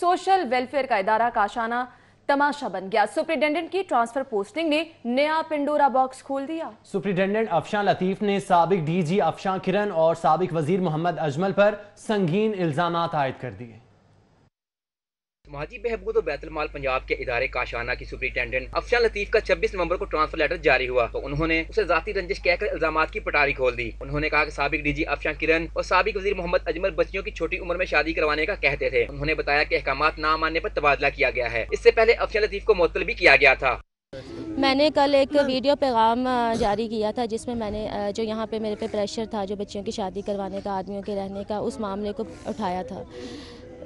Social welfare کا ادارہ کاشانہ تماشا بن گیا۔ سپریڈنڈنٹ کی ٹرانسفر پوسٹنگ نے نیا پنڈورا باکس کھول دیا۔ سپریڈنڈنٹ افشان لطیف نے سابق ڈی جی افشان کرن اور سابق وزیر محمد اجمل پر سنگین الزامات عائد کر دیے۔ مہاجی بہبود و بیت المال پنجاب کے ادارے کاشانہ کی سپرنٹینڈنٹ افشان لطیف کا 26 نومبر کو ٹرانسفر لیٹر جاری ہوا تو انہوں نے اسے ذاتی رنجش کہہ کر الزامات کی پٹاری کھول دی۔ انہوں نے کہا کہ سابق ڈی جی افشان کرن اور سابق وزیر محمد اجمل بچیوں کی چھوٹی عمر میں شادی کروانے کا کہتے تھے۔ انہوں نے بتایا کہ احکامات نہ ماننے پر تبادلہ کیا گیا ہے۔ اس سے پہلے افشان لطیف کو معطل بھی کیا گیا تھا۔ میں نے کل ایک ویڈیو پیغام جاری کیا تھا جس میں میں نے جو یہاں پہ میرے پہ پریشر تھا جو بچیوں کی شادی کروانے کا، آدمیوں کے رہنے کا، اس معاملے کو اٹھایا تھا۔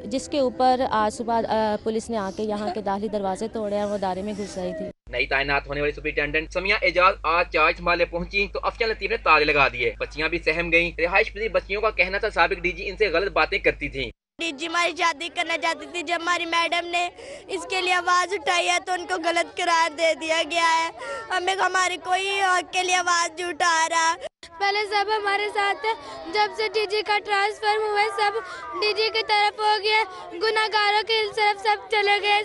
جس کے اوپر آج صبح پولیس نے آ کے یہاں کے داخلی دروازے توڑے ہیں وہ دارے میں گھس گئی تھی۔ نئی تعینات ہونے والی سپرنٹینڈنٹ سمیا اعجاز آج چارج مالے پہنچی تو افشان لطیف نے تالے لگا دیے۔ بچیاں بھی سہم گئیں۔ رہائش پذیر بچیوں کا کہنا تھا سابق ڈی جی ان سے غلط باتیں کرتی تھیں۔ ڈی جی ہماری شادی کرنا چاہتی تھی جب ہماری میڈم نے اس کے لیے آواز اٹھائی ہے تو ان کو غلط قرار دے دیا گیا ہے۔ ہمیں ہماری کوئی حق کے لیے آواز نہیں رہا۔ پہلے سب ہمارے ساتھ ہیں۔ جب سے ڈی جی کا ٹرانسفر ہوا سب ڈی جی کی طرف ہو گیا گناہ گاروں کی طرف سب چلے گئے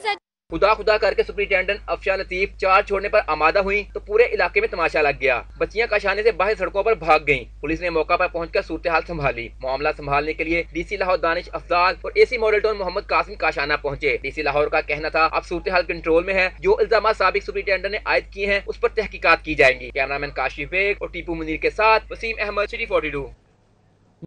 خدا خدا کر کے سپریٹینڈنٹ افشا لطیف چار چھوڑنے پر آمادہ ہوئی تو پورے علاقے میں تماشا لگ گیا۔ بچیاں کاشانے سے باہر سڑکوں پر بھاگ گئیں۔ پولیس نے موقع پر پہنچ کر صورتحال سنبھالی۔ معاملہ سنبھالنے کے لیے ڈی سی لاہور دانش افضال اور A C Model Town Muhammad Qasim Kashana پہنچے۔ ڈی سی لاہور کا کہنا تھا، اب صورتحال کنٹرول میں ہے۔ جو الزامات سابق سپرنٹینڈنٹ نے عائد کیے ہیں، اس پر تحقیقات کی جائیں گی۔ کیمرہ مین کاشف بیگ اور ٹیپو منیر کے ساتھ وسیم احمد فورٹی